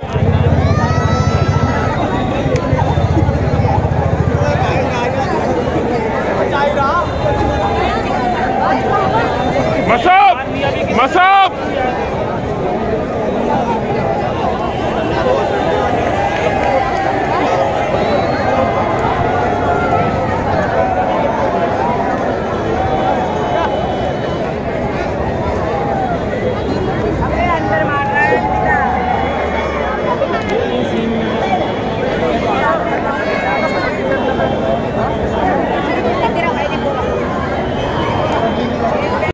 you